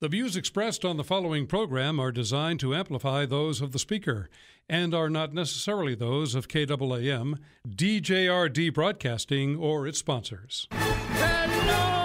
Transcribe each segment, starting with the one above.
The views expressed on the following program are designed to amplify those of the speaker and are not necessarily those of KAAM, DJRD Broadcasting, or its sponsors. Hello,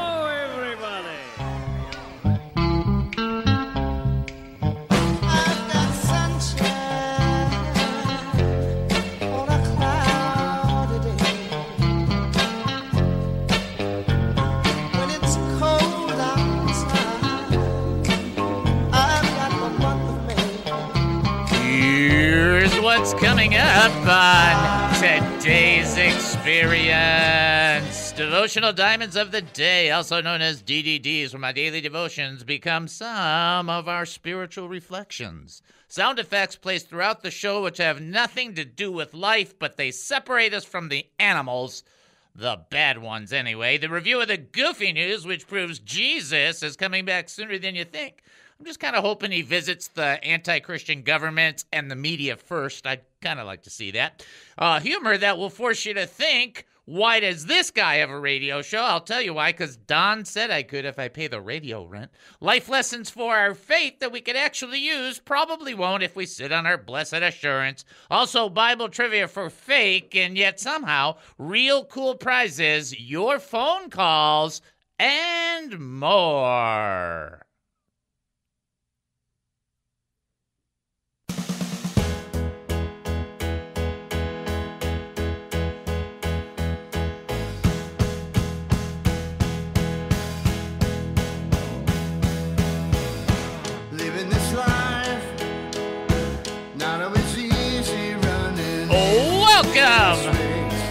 on today's experience. Devotional Diamonds of the Day, also known as DDDs, where my daily devotions become some of our spiritual reflections. Sound effects placed throughout the show which have nothing to do with life, but they separate us from the animals. The bad ones, anyway. The review of the goofy news, which proves Jesus is coming back sooner than you think. I'm just kind of hoping he visits the anti Christian government and the media first. I'd kind of like to see that. Uh, humor that will force you to think why does this guy have a radio show? I'll tell you why, because Don said I could if I pay the radio rent. Life lessons for our faith that we could actually use, probably won't if we sit on our blessed assurance. Also, Bible trivia for fake, and yet somehow real cool prizes, your phone calls, and more.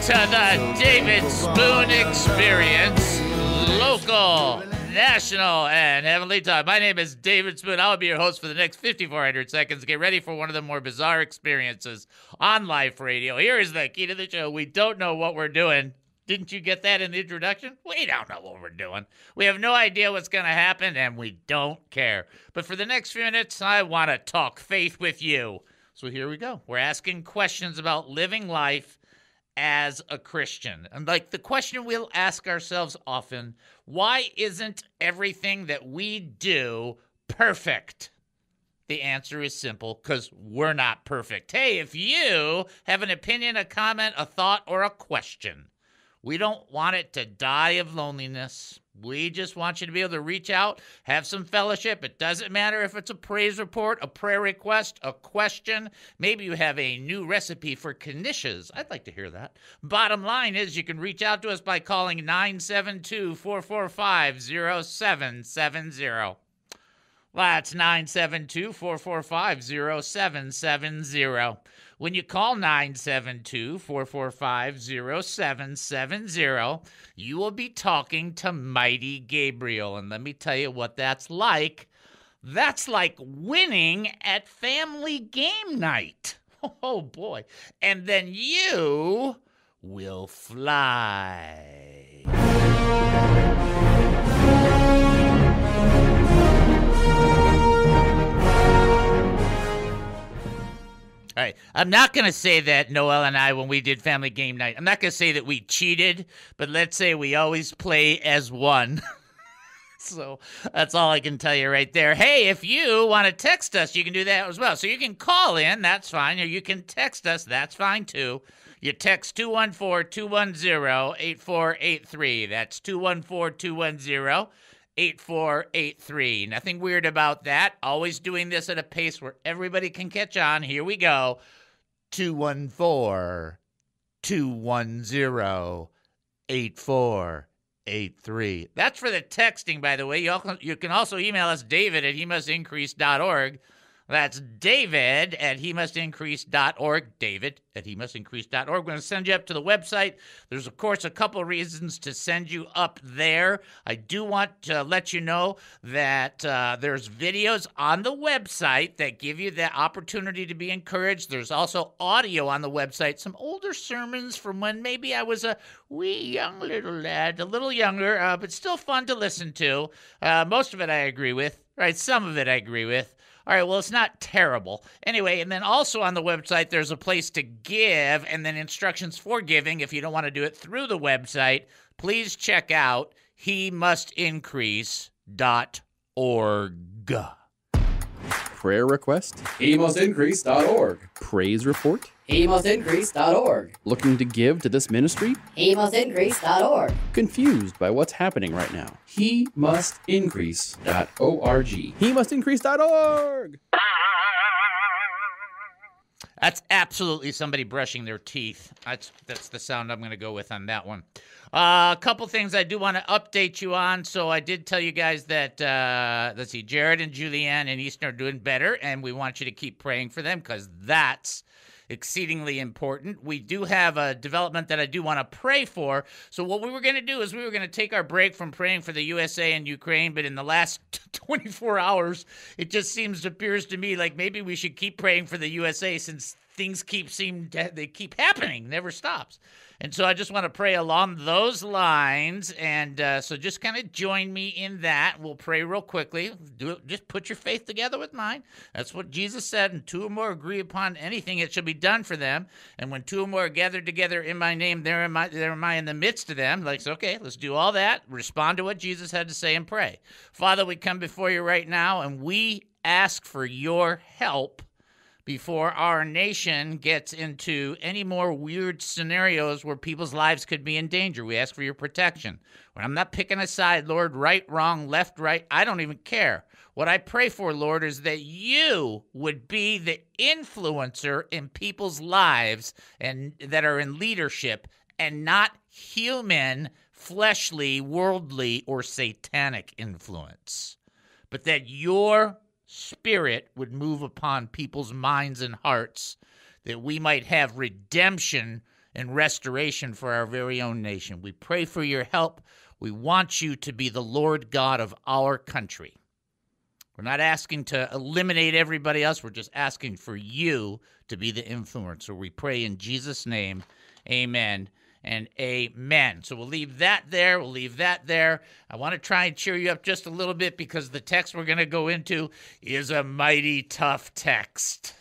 To the David Spoon Experience, local, national, and heavenly time. My name is David Spoon. I'll be your host for the next 5,400 seconds. Get ready for one of the more bizarre experiences on live radio. Here is the key to the show. We don't know what we're doing. Didn't you get that in the introduction? We don't know what we're doing. We have no idea what's going to happen, and we don't care. But for the next few minutes, I want to talk faith with you. So here we go. We're asking questions about living life as a Christian. And like the question we'll ask ourselves often why isn't everything that we do perfect? The answer is simple because we're not perfect. Hey, if you have an opinion, a comment, a thought, or a question, we don't want it to die of loneliness. We just want you to be able to reach out, have some fellowship. It doesn't matter if it's a praise report, a prayer request, a question. Maybe you have a new recipe for knishes. I'd like to hear that. Bottom line is, you can reach out to us by calling 972 445 0770. That's 972 445 0770. When you call 972 445 0770, you will be talking to Mighty Gabriel. And let me tell you what that's like. That's like winning at family game night. Oh boy. And then you will fly. All right. I'm not going to say that Noel and I, when we did family game night, I'm not going to say that we cheated, but let's say we always play as one. so that's all I can tell you right there. Hey, if you want to text us, you can do that as well. So you can call in, that's fine, or you can text us, that's fine too. You text 214 210 8483. That's 214 210 8483. Nothing weird about that. Always doing this at a pace where everybody can catch on. Here we go. 214 210 8483. That's for the texting, by the way. You, can also email us, David at he must increase.org. That's David at he must increase.org. David at he must increase.org. We're going to send you up to the website. There's, of course, a couple reasons to send you up there. I do want to let you know that uh, there's videos on the website that give you the opportunity to be encouraged. There's also audio on the website, some older sermons from when maybe I was a wee young little lad, a little younger, uh, but still fun to listen to. Uh, most of it I agree with, right? Some of it I agree with. All right, well, it's not terrible. Anyway, and then also on the website, there's a place to give and then instructions for giving if you don't want to do it through the website. Please check out he must increase dot Prayer request? HeMustIncrease.org. Praise report? HeMustIncrease.org. Looking to give to this ministry? HeMustIncrease.org. Confused by what's happening right now? HeMustIncrease.org. HeMustIncrease.org. That's absolutely somebody brushing their teeth. That's that's the sound I'm going to go with on that one. Uh, a couple things I do want to update you on. So I did tell you guys that uh, let's see, Jared and Julianne and Easton are doing better, and we want you to keep praying for them because that's exceedingly important. We do have a development that I do want to pray for. So what we were going to do is we were going to take our break from praying for the USA and Ukraine, but in the last 24 hours, it just seems appears to me like maybe we should keep praying for the USA since things keep seem they keep happening, never stops. And so I just want to pray along those lines. And uh, so just kind of join me in that. We'll pray real quickly. Do it, just put your faith together with mine. That's what Jesus said. And two or more agree upon anything, it shall be done for them. And when two or more are gathered together in my name, there am I, there am I in the midst of them. Like, okay, let's do all that. Respond to what Jesus had to say and pray. Father, we come before you right now and we ask for your help before our nation gets into any more weird scenarios where people's lives could be in danger. We ask for your protection. When I'm not picking a side, Lord, right, wrong, left, right, I don't even care. What I pray for, Lord, is that you would be the influencer in people's lives and that are in leadership and not human, fleshly, worldly, or satanic influence. But that your Spirit would move upon people's minds and hearts, that we might have redemption and restoration for our very own nation. We pray for your help. We want you to be the Lord God of our country. We're not asking to eliminate everybody else. We're just asking for you to be the influencer. We pray in Jesus' name. Amen and amen. So we'll leave that there. We'll leave that there. I want to try and cheer you up just a little bit because the text we're going to go into is a mighty tough text.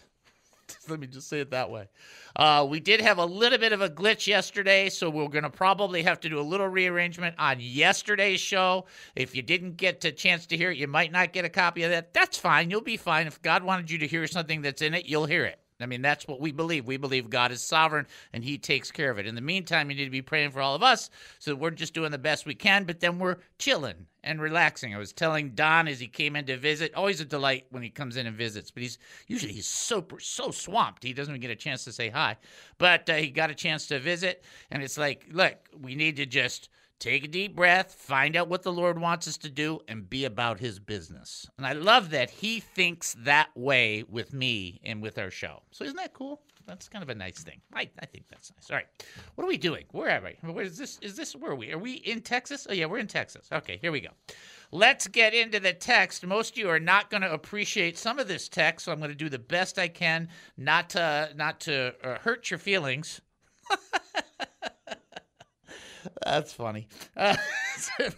Let me just say it that way. Uh, we did have a little bit of a glitch yesterday, so we're going to probably have to do a little rearrangement on yesterday's show. If you didn't get a chance to hear it, you might not get a copy of that. That's fine. You'll be fine. If God wanted you to hear something that's in it, you'll hear it. I mean, that's what we believe. We believe God is sovereign and He takes care of it. In the meantime, you need to be praying for all of us so we're just doing the best we can, but then we're chilling and relaxing. I was telling Don as he came in to visit, always a delight when he comes in and visits, but he's usually he's so so swamped he doesn't even get a chance to say hi. But uh, he got a chance to visit, and it's like, look, we need to just take a deep breath, find out what the Lord wants us to do, and be about his business. And I love that he thinks that way with me and with our show. So isn't that cool? That's kind of a nice thing. I, I think that's nice. All right. What are we doing? Where are we? Where is this? Is this where are we? Are we in Texas? Oh yeah, we're in Texas. Okay, here we go. Let's get into the text. Most of you are not going to appreciate some of this text, so I'm going to do the best I can not to not to uh, hurt your feelings. That's funny. Uh,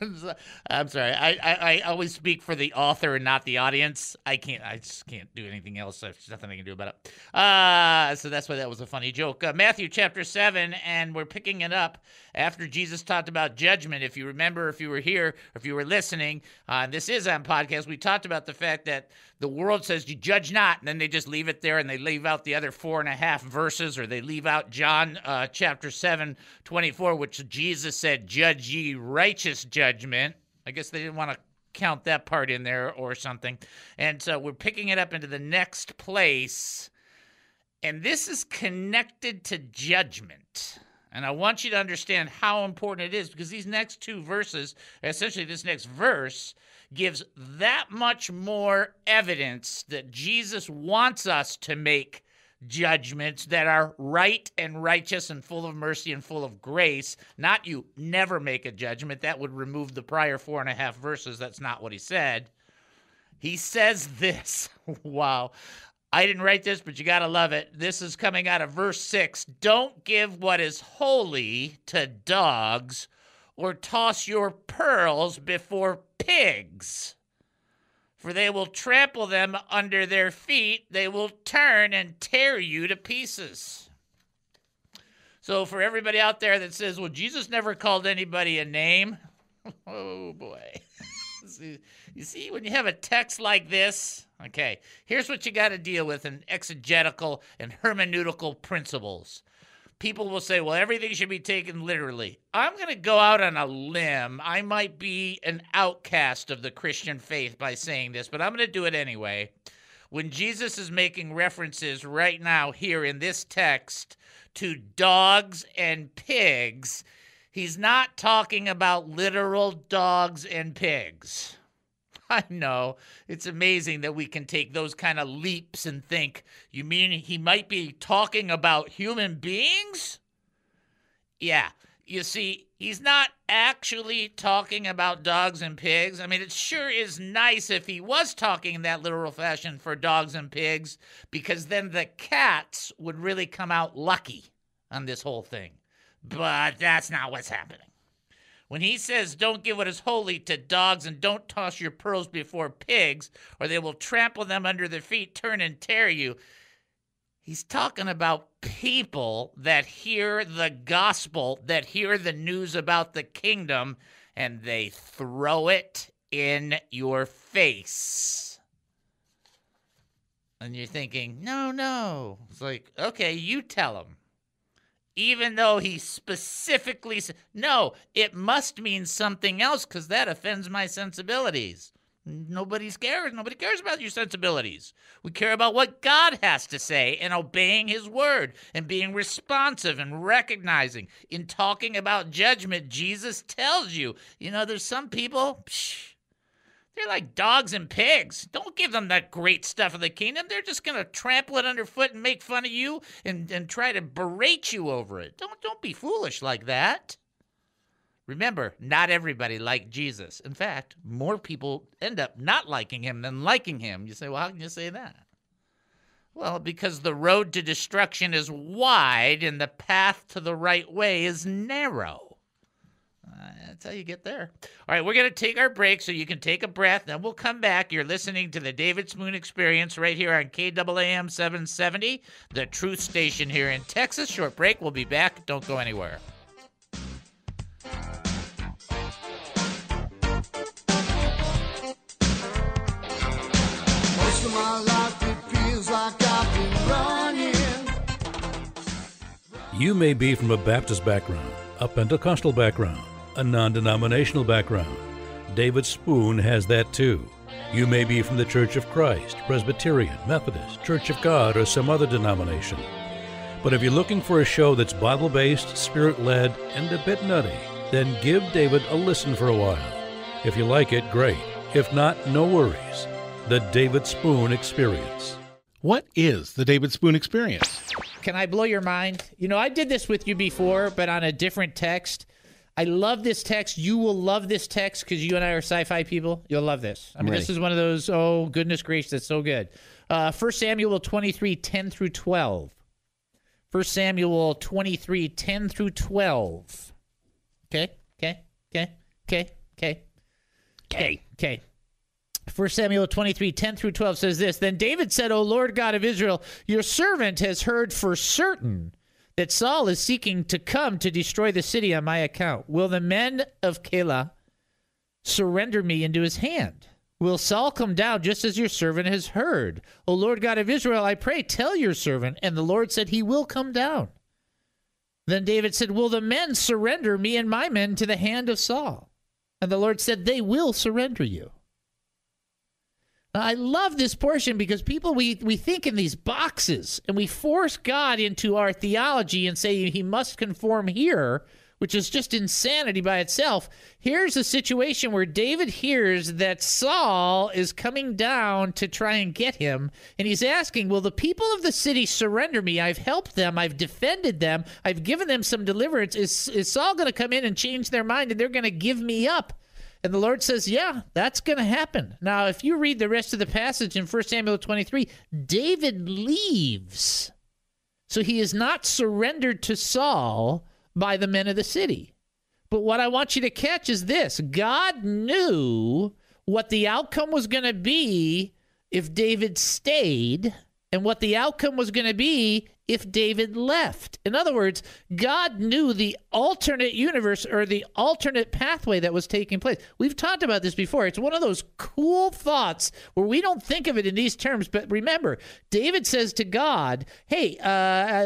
I'm sorry. I, I, I always speak for the author and not the audience. I can't. I just can't do anything else. There's nothing I can do about it. Uh, so that's why that was a funny joke. Uh, Matthew chapter seven, and we're picking it up after Jesus talked about judgment. If you remember, if you were here, if you were listening, uh, this is on podcast. We talked about the fact that the world says you judge not, and then they just leave it there, and they leave out the other four and a half verses, or they leave out John uh, chapter seven, twenty four, which Jesus said, "Judge ye righteous judgment." I guess they didn't want to count that part in there or something. And so we're picking it up into the next place. And this is connected to judgment. And I want you to understand how important it is because these next two verses, essentially, this next verse, gives that much more evidence that Jesus wants us to make judgments that are right and righteous and full of mercy and full of grace. Not you never make a judgment. That would remove the prior four and a half verses. That's not what he said. He says this. wow. I didn't write this, but you got to love it. This is coming out of verse 6. Don't give what is holy to dogs or toss your pearls before pigs for they will trample them under their feet. They will turn and tear you to pieces. So, for everybody out there that says, well, Jesus never called anybody a name, oh boy. You see, when you have a text like this, okay, here's what you got to deal with in exegetical and hermeneutical principles. People will say, well, everything should be taken literally. I'm going to go out on a limb. I might be an outcast of the Christian faith by saying this, but I'm going to do it anyway. When Jesus is making references right now here in this text to dogs and pigs, he's not talking about literal dogs and pigs. I know. It's amazing that we can take those kind of leaps and think, you mean he might be talking about human beings? Yeah. You see, he's not actually talking about dogs and pigs. I mean, it sure is nice if he was talking in that literal fashion for dogs and pigs, because then the cats would really come out lucky on this whole thing. But that's not what's happening. When he says, Don't give what is holy to dogs and don't toss your pearls before pigs, or they will trample them under their feet, turn and tear you, he's talking about people that hear the gospel, that hear the news about the kingdom, and they throw it in your face. And you're thinking, No, no. It's like, okay, you tell him even though he specifically said, no, it must mean something else because that offends my sensibilities. Nobody cares. Nobody cares about your sensibilities. We care about what God has to say and obeying his word and being responsive and recognizing. In talking about judgment, Jesus tells you, you know, there's some people, psh, they're like dogs and pigs. Don't give them that great stuff of the kingdom. They're just going to trample it underfoot and make fun of you and, and try to berate you over it. Don't, don't be foolish like that. Remember, not everybody liked Jesus. In fact, more people end up not liking him than liking him. You say, well, how can you say that? Well, because the road to destruction is wide and the path to the right way is narrow. That's how you get there. All right, we're going to take our break so you can take a breath. Then we'll come back. You're listening to the David Spoon Experience right here on KAAM 770, the truth station here in Texas. Short break. We'll be back. Don't go anywhere. Most of my life it feels like I've been running. You may be from a Baptist background, a Pentecostal background, a non denominational background. David Spoon has that too. You may be from the Church of Christ, Presbyterian, Methodist, Church of God, or some other denomination. But if you're looking for a show that's Bible based, spirit led, and a bit nutty, then give David a listen for a while. If you like it, great. If not, no worries. The David Spoon Experience. What is the David Spoon experience? Can I blow your mind? You know, I did this with you before, but on a different text. I love this text. You will love this text because you and I are sci-fi people. You'll love this. I mean, this is one of those. Oh goodness gracious, that's so good. Uh, First Samuel 23, 10 through 12. First Samuel 23, 10 through 12. Okay, okay, okay, okay, okay, okay, okay. 1 Samuel 23, 10 through 12 says this Then David said, O Lord God of Israel, your servant has heard for certain that Saul is seeking to come to destroy the city on my account. Will the men of Keilah surrender me into his hand? Will Saul come down just as your servant has heard? O Lord God of Israel, I pray, tell your servant. And the Lord said, He will come down. Then David said, Will the men surrender me and my men to the hand of Saul? And the Lord said, They will surrender you. I love this portion because people we we think in these boxes and we force God into our theology and say he must conform here, which is just insanity by itself. Here's a situation where David hears that Saul is coming down to try and get him, and he's asking, Will the people of the city surrender me? I've helped them, I've defended them, I've given them some deliverance. Is, is Saul going to come in and change their mind and they're going to give me up? And the Lord says, Yeah, that's going to happen. Now, if you read the rest of the passage in 1 Samuel 23, David leaves. So he is not surrendered to Saul by the men of the city. But what I want you to catch is this God knew what the outcome was going to be if David stayed, and what the outcome was going to be if David left. In other words, God knew the alternate universe or the alternate pathway that was taking place. We've talked about this before. It's one of those cool thoughts where we don't think of it in these terms. But remember, David says to God, Hey, uh,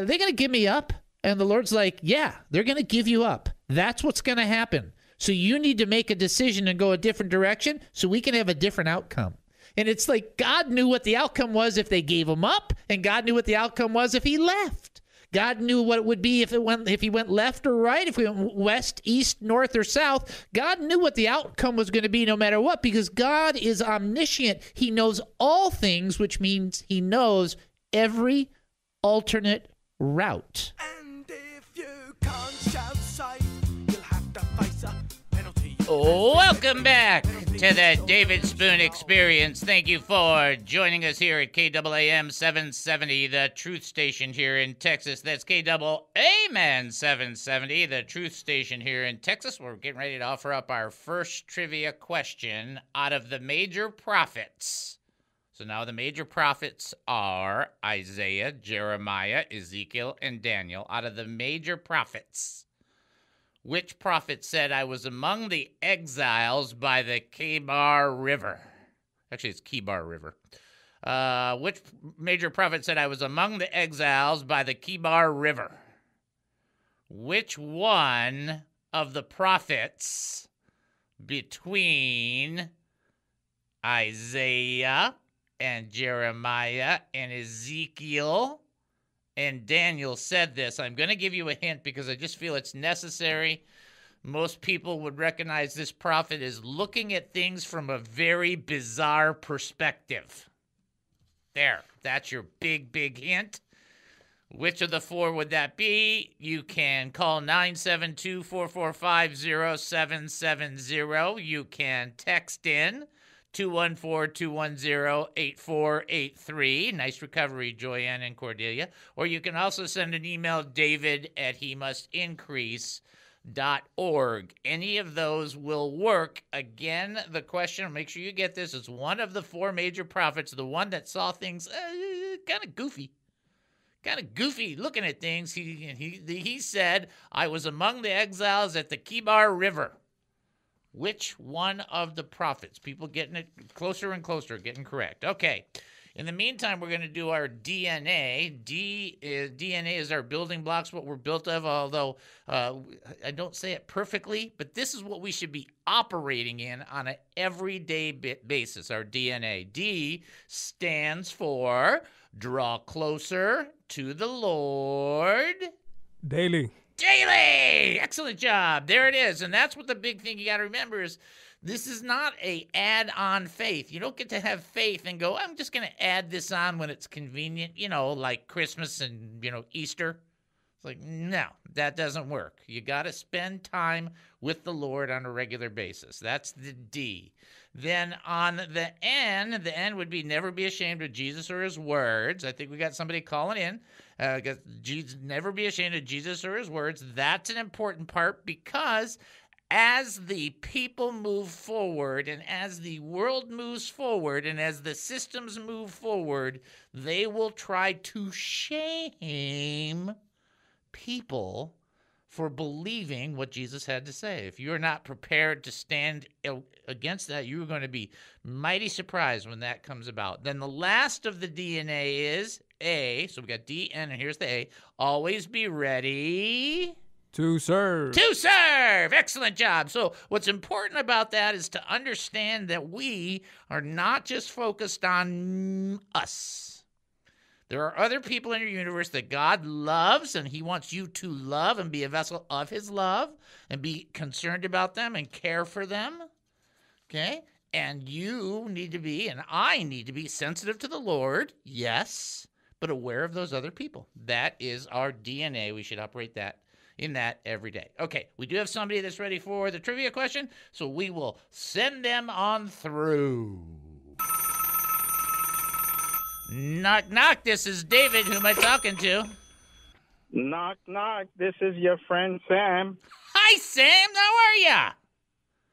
are they going to give me up? And the Lord's like, Yeah, they're going to give you up. That's what's going to happen. So you need to make a decision and go a different direction so we can have a different outcome. And it's like God knew what the outcome was if they gave him up, and God knew what the outcome was if he left. God knew what it would be if it went if he went left or right, if we went west, east, north, or south. God knew what the outcome was going to be no matter what, because God is omniscient. He knows all things, which means he knows every alternate route. Welcome back to the David Spoon Experience. Thank you for joining us here at KAAM 770, the truth station here in Texas. That's KAAM 770, the truth station here in Texas. We're getting ready to offer up our first trivia question out of the major prophets. So now the major prophets are Isaiah, Jeremiah, Ezekiel, and Daniel. Out of the major prophets, which prophet said, I was among the exiles by the Kebar River? Actually, it's Kebar River. Uh, which major prophet said, I was among the exiles by the Kebar River? Which one of the prophets between Isaiah and Jeremiah and Ezekiel and Daniel said this. I'm going to give you a hint because I just feel it's necessary. Most people would recognize this prophet as looking at things from a very bizarre perspective. There, that's your big, big hint. Which of the four would that be? You can call 972 445 0770. You can text in 214-210-8483. Nice recovery, Joyanne and Cordelia. Or you can also send an email, david at he must increase dot org. Any of those will work. Again, the question, make sure you get this, is one of the four major prophets, the one that saw things uh, kind of goofy. Kind of goofy looking at things. He, he, he said, I was among the exiles at the Kibar River. Which one of the prophets? People getting it closer and closer, getting correct. Okay. In the meantime, we're going to do our DNA. D is, DNA is our building blocks, what we're built of. Although uh, I don't say it perfectly, but this is what we should be operating in on an everyday basis. Our DNA. D stands for draw closer to the Lord daily daily. Excellent job. There it is. And that's what the big thing you got to remember is this is not a add-on faith. You don't get to have faith and go, I'm just going to add this on when it's convenient, you know, like Christmas and, you know, Easter. It's like, no, that doesn't work. You got to spend time with the Lord on a regular basis. That's the D. Then on the N, the N would be never be ashamed of Jesus or his words. I think we got somebody calling in. Uh, Jesus, never be ashamed of Jesus or his words. That's an important part because as the people move forward and as the world moves forward and as the systems move forward, they will try to shame people for believing what Jesus had to say. If you're not prepared to stand against that, you're going to be mighty surprised when that comes about. Then the last of the DNA is A. So we got D, N, and here's the A. Always be ready. To serve. To serve. Excellent job. So, what's important about that is to understand that we are not just focused on us there are other people in your universe that God loves, and He wants you to love and be a vessel of His love and be concerned about them and care for them. Okay? And you need to be, and I need to be sensitive to the Lord, yes, but aware of those other people. That is our DNA. We should operate that in that every day. Okay, we do have somebody that's ready for the trivia question, so we will send them on through. Knock, knock. This is David. Who am I talking to? Knock, knock. This is your friend Sam. Hi, Sam. How are you?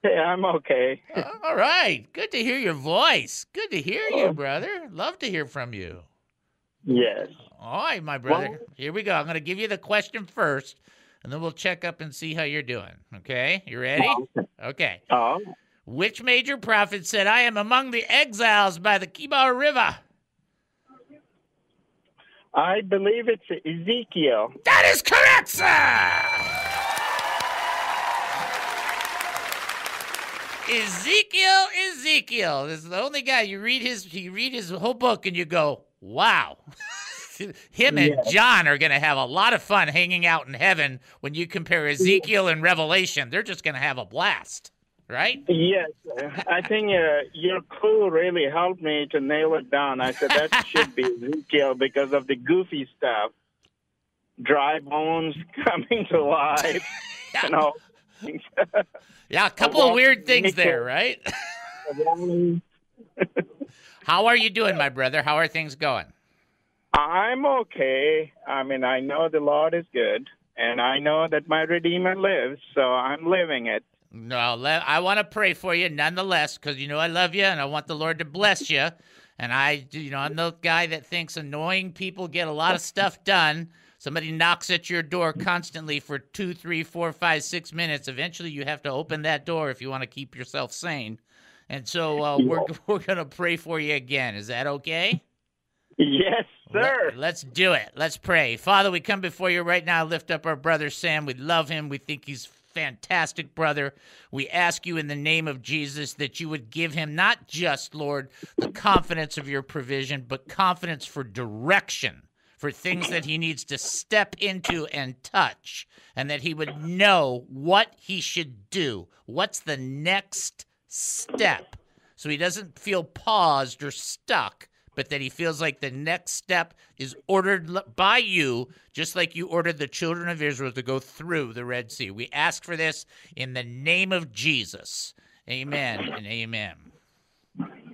Hey, I'm okay. uh, all right. Good to hear your voice. Good to hear you, oh. brother. Love to hear from you. Yes. All right, my brother. Well- Here we go. I'm going to give you the question first, and then we'll check up and see how you're doing. Okay? You ready? Okay. Oh, Which major prophet said, I am among the exiles by the Kibar River? I believe it's Ezekiel. That is correct, sir! Ezekiel, Ezekiel. This is the only guy you read his you read his whole book and you go, wow. Him and John are gonna have a lot of fun hanging out in heaven when you compare Ezekiel and Revelation. They're just gonna have a blast, right? Yes, I think uh, your clue really helped me to nail it down. I said that should be Ezekiel because of the goofy stuff, dry bones coming to life, and all. things. Yeah, a couple of weird things there, right? How are you doing, my brother? How are things going? I'm okay. I mean, I know the Lord is good, and I know that my Redeemer lives, so I'm living it. No, I want to pray for you nonetheless because you know I love you and I want the Lord to bless you. And I, you know, I'm the guy that thinks annoying people get a lot of stuff done. Somebody knocks at your door constantly for two, three, four, five, six minutes. Eventually, you have to open that door if you want to keep yourself sane. And so uh, we're we're gonna pray for you again. Is that okay? Yes, sir. Let, us do it. Let's pray. Father, we come before you right now. Lift up our brother Sam. We love him. We think he's fantastic brother. We ask you in the name of Jesus that you would give him not just, Lord, the confidence of your provision, but confidence for direction, for things that he needs to step into and touch, and that he would know what he should do. What's the next step? So he doesn't feel paused or stuck but that he feels like the next step is ordered by you, just like you ordered the children of Israel to go through the Red Sea. We ask for this in the name of Jesus. Amen and amen.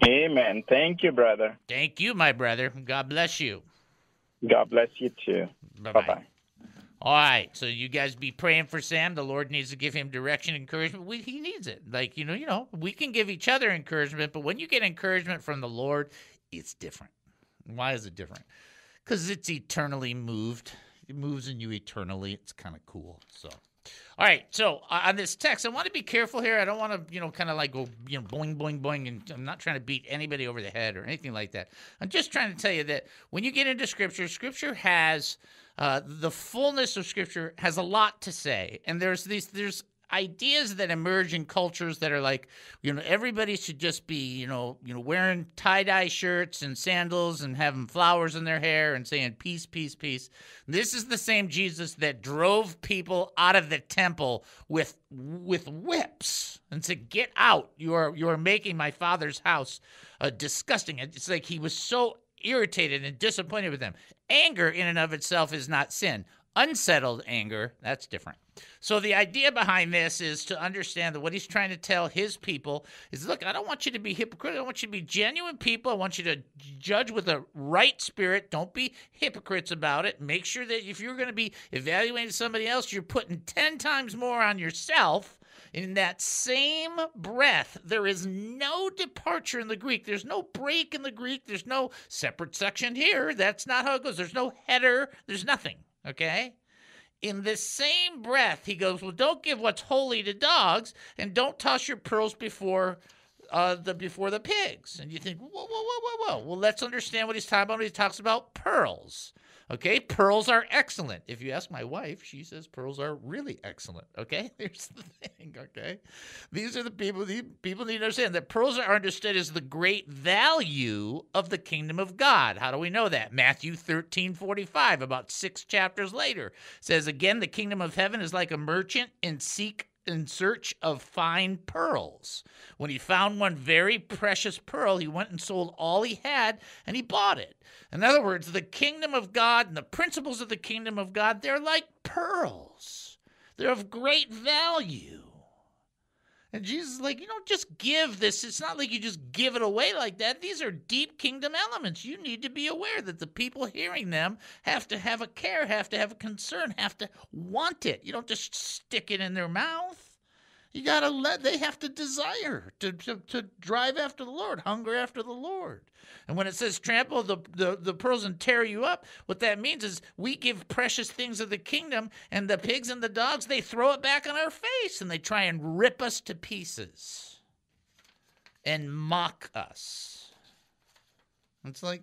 Amen. Thank you, brother. Thank you, my brother. God bless you. God bless you too. Bye Bye bye. bye. All right, so you guys be praying for Sam. The Lord needs to give him direction, encouragement. We, he needs it. Like you know, you know, we can give each other encouragement, but when you get encouragement from the Lord, it's different. Why is it different? Because it's eternally moved. It moves in you eternally. It's kind of cool. So, all right. So on this text, I want to be careful here. I don't want to, you know, kind of like go, you know, boing, boing, boing, and I'm not trying to beat anybody over the head or anything like that. I'm just trying to tell you that when you get into Scripture, Scripture has uh, the fullness of Scripture has a lot to say, and there's these there's ideas that emerge in cultures that are like, you know, everybody should just be, you know, you know, wearing tie dye shirts and sandals and having flowers in their hair and saying peace, peace, peace. This is the same Jesus that drove people out of the temple with with whips and said, "Get out! You are you are making my father's house uh, disgusting." It's like he was so irritated and disappointed with them. Anger in and of itself is not sin. Unsettled anger, that's different. So the idea behind this is to understand that what he's trying to tell his people is look, I don't want you to be hypocritical. I want you to be genuine people. I want you to judge with a right spirit. Don't be hypocrites about it. Make sure that if you're going to be evaluating somebody else, you're putting 10 times more on yourself. In that same breath, there is no departure in the Greek. There's no break in the Greek. There's no separate section here. That's not how it goes. There's no header. There's nothing. Okay? in this same breath, he goes, "Well, don't give what's holy to dogs, and don't toss your pearls before uh, the before the pigs." And you think, "Whoa, whoa, whoa, whoa, whoa!" Well, let's understand what he's talking about. He talks about pearls. Okay, pearls are excellent. If you ask my wife, she says pearls are really excellent. Okay, here's the thing. Okay, these are the people. These people need to understand that pearls are understood as the great value of the kingdom of God. How do we know that? Matthew thirteen forty five, about six chapters later, says again, the kingdom of heaven is like a merchant in seek in search of fine pearls. When he found one very precious pearl, he went and sold all he had and he bought it. In other words, the kingdom of God and the principles of the kingdom of God, they're like pearls. They're of great value. And Jesus is like, you don't just give this. It's not like you just give it away like that. These are deep kingdom elements. You need to be aware that the people hearing them have to have a care, have to have a concern, have to want it. You don't just stick it in their mouth. You got to let, they have to desire to, to, to drive after the Lord, hunger after the Lord. And when it says trample the, the, the pearls and tear you up, what that means is we give precious things of the kingdom, and the pigs and the dogs, they throw it back on our face and they try and rip us to pieces and mock us. It's like,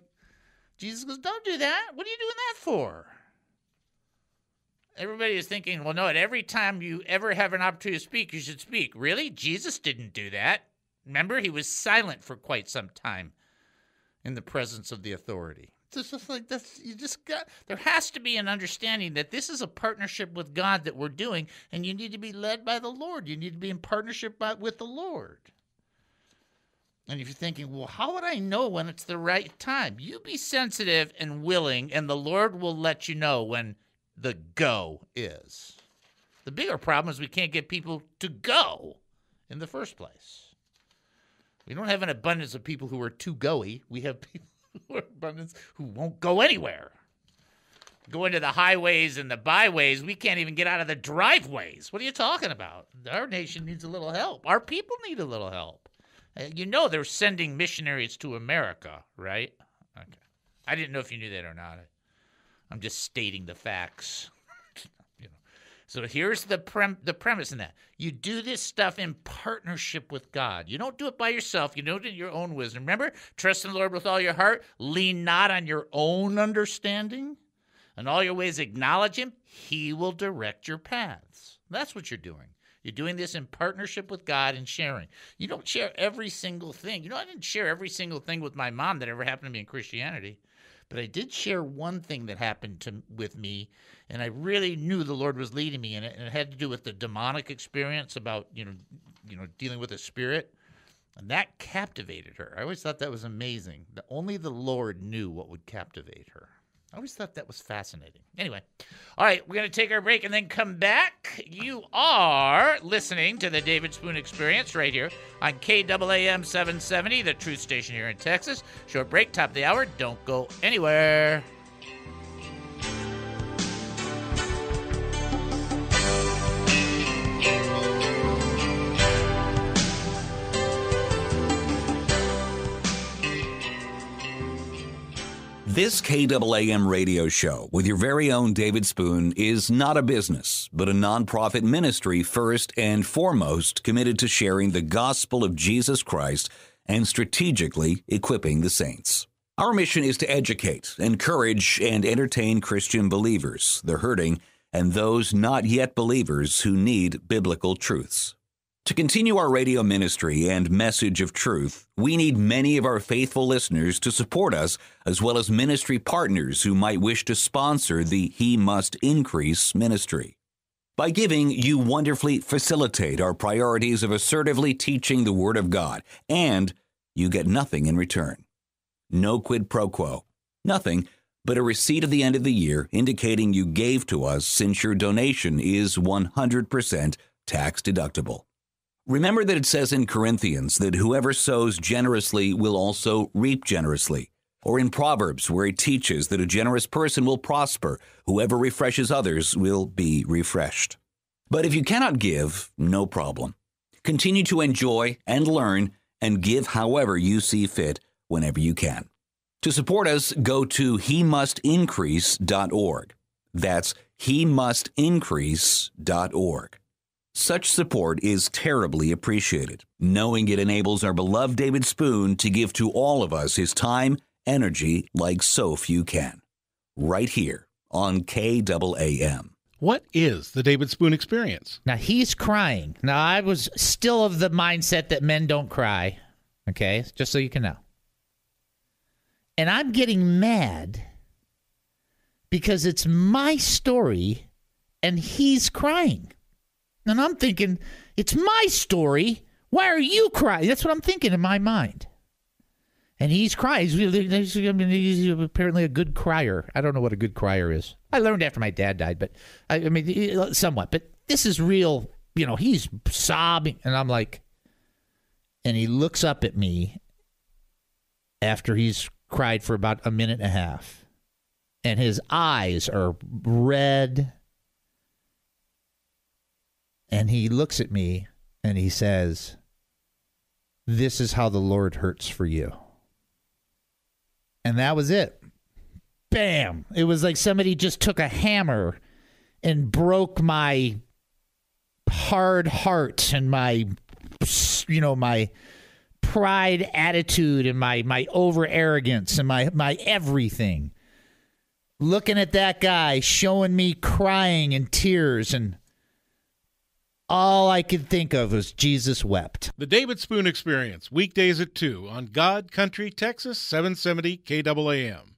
Jesus goes, Don't do that. What are you doing that for? Everybody is thinking, well, no, at every time you ever have an opportunity to speak, you should speak. Really? Jesus didn't do that. Remember, he was silent for quite some time in the presence of the authority. It's just like this. You just got. There has to be an understanding that this is a partnership with God that we're doing, and you need to be led by the Lord. You need to be in partnership by, with the Lord. And if you're thinking, well, how would I know when it's the right time? You be sensitive and willing, and the Lord will let you know when the go is. The bigger problem is we can't get people to go in the first place. We don't have an abundance of people who are too goey. We have people who are abundance who won't go anywhere. Go into the highways and the byways. We can't even get out of the driveways. What are you talking about? Our nation needs a little help. Our people need a little help. Uh, You know they're sending missionaries to America, right? Okay. I didn't know if you knew that or not. I'm just stating the facts. you know. So here's the prem- the premise in that. You do this stuff in partnership with God. You don't do it by yourself. You don't do it in your own wisdom. Remember, trust in the Lord with all your heart. Lean not on your own understanding. In all your ways acknowledge him. He will direct your paths. That's what you're doing. You're doing this in partnership with God and sharing. You don't share every single thing. You know, I didn't share every single thing with my mom that ever happened to me in Christianity. But I did share one thing that happened to with me, and I really knew the Lord was leading me in it, and it had to do with the demonic experience about you know, you know, dealing with a spirit, and that captivated her. I always thought that was amazing. That only the Lord knew what would captivate her. I always thought that was fascinating. Anyway, all right, we're going to take our break and then come back. You are listening to the David Spoon Experience right here on KAAM 770, the truth station here in Texas. Short break, top of the hour. Don't go anywhere. This KAAM radio show with your very own David Spoon is not a business, but a nonprofit ministry first and foremost committed to sharing the gospel of Jesus Christ and strategically equipping the saints. Our mission is to educate, encourage, and entertain Christian believers, the hurting, and those not yet believers who need biblical truths. To continue our radio ministry and message of truth, we need many of our faithful listeners to support us, as well as ministry partners who might wish to sponsor the He Must Increase ministry. By giving, you wonderfully facilitate our priorities of assertively teaching the Word of God, and you get nothing in return. No quid pro quo. Nothing but a receipt at the end of the year indicating you gave to us since your donation is 100% tax deductible. Remember that it says in Corinthians that whoever sows generously will also reap generously. Or in Proverbs, where it teaches that a generous person will prosper, whoever refreshes others will be refreshed. But if you cannot give, no problem. Continue to enjoy and learn and give however you see fit whenever you can. To support us, go to he hemustincrease.org. That's he hemustincrease.org. Such support is terribly appreciated, knowing it enables our beloved David Spoon to give to all of us his time, energy like so few can. Right here on KAAM. What is the David Spoon experience? Now he's crying. Now I was still of the mindset that men don't cry. Okay, just so you can know. And I'm getting mad because it's my story and he's crying. And I'm thinking, it's my story. Why are you crying? That's what I'm thinking in my mind. And he's crying. He's, apparently a good crier. I don't know what a good crier is. I learned after my dad died, but I, I mean, eh, eh, somewhat. But this is real. You know, he's sobbing, and I'm like, and he looks up at me after he's cried for about a minute and a half, and his eyes are red, and he looks at me, and he says, This is how the Lord hurts for you. And that was it. Bam. It was like somebody just took a hammer and broke my hard heart and my, you know, my pride attitude and my my over arrogance and my my everything looking at that guy showing me crying and tears and all I could think of was Jesus wept. The David Spoon Experience, weekdays at 2 on God Country, Texas, 770 KAAM.